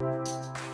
Música